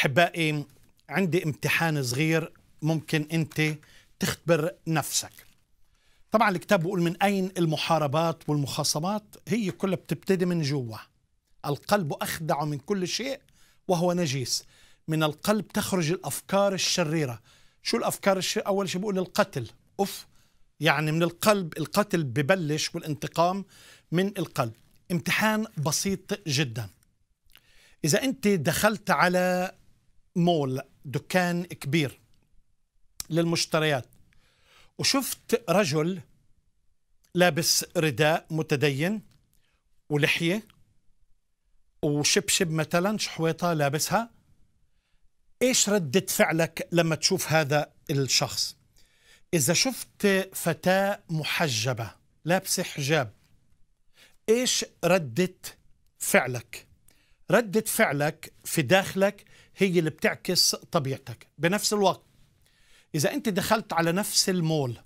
أحبائي عندي امتحان صغير ممكن أنت تختبر نفسك. طبعا الكتاب بيقول من أين المحاربات والمخاصمات؟ هي كلها بتبتدي من جوا. القلب اخدع من كل شيء وهو نجيس من القلب تخرج الأفكار الشريرة. شو الأفكار الشريره أول شيء بقول القتل. أوف! يعني من القلب القتل ببلش والانتقام من القلب. امتحان بسيط جدا. إذا أنت دخلت على مول دكان كبير للمشتريات. وشفت رجل لابس رداء متدين ولحية وشبشب مثلا شحويطة لابسها. إيش ردة فعلك لما تشوف هذا الشخص؟ إذا شفت فتاة محجبة لابسة حجاب إيش ردة فعلك؟ ردة فعلك في داخلك هي اللي بتعكس طبيعتك بنفس الوقت. إذا أنت دخلت على نفس المول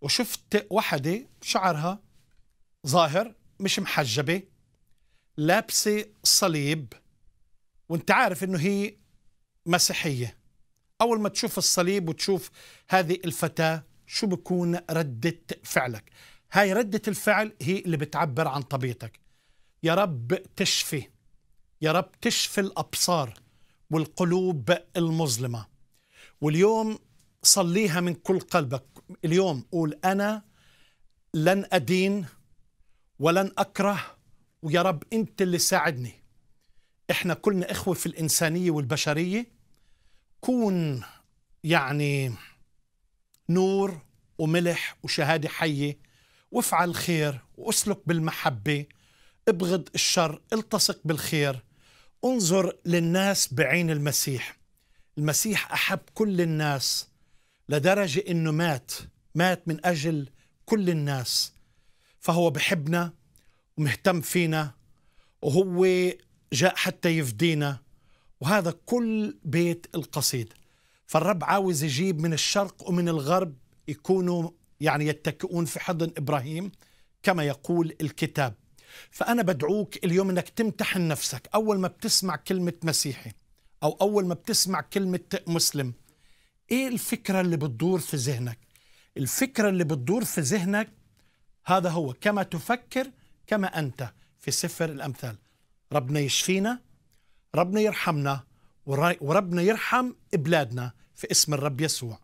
وشفت وحدة شعرها ظاهر مش محجبة لابسة صليب وأنت عارف إنه هي مسيحية أول ما تشوف الصليب وتشوف هذه الفتاة شو بكون ردة فعلك؟ هاي ردة الفعل هي اللي بتعبر عن طبيعتك. يا رب تشفي يا رب تشفي الأبصار. والقلوب المظلمة. واليوم صليها من كل قلبك. اليوم قول أنا لن أدين ولن أكره ويا رب أنت اللي ساعدني. إحنا كلنا إخوة في الإنسانية والبشرية. كون يعني نور وملح وشهادة حية. وافعل خير وأسلك بالمحبة. ابغض الشر التصق بالخير. انظر للناس بعين المسيح. المسيح أحب كل الناس لدرجة أنه مات مات من أجل كل الناس. فهو بحبنا ومهتم فينا وهو جاء حتى يفدينا وهذا كل بيت القصيد. فالرب عاوز يجيب من الشرق ومن الغرب يكونوا يعني يتكئون في حضن إبراهيم كما يقول الكتاب. فأنا بدعوك اليوم أنك تمتحن نفسك. أول ما بتسمع كلمة مسيحي أو أول ما بتسمع كلمة مسلم إيه الفكرة اللي بتدور في ذهنك؟ الفكرة اللي بتدور في ذهنك هذا هو كما تفكر كما أنت في سفر الأمثال. ربنا يشفينا ربنا يرحمنا وربنا يرحم بلادنا في اسم الرب يسوع.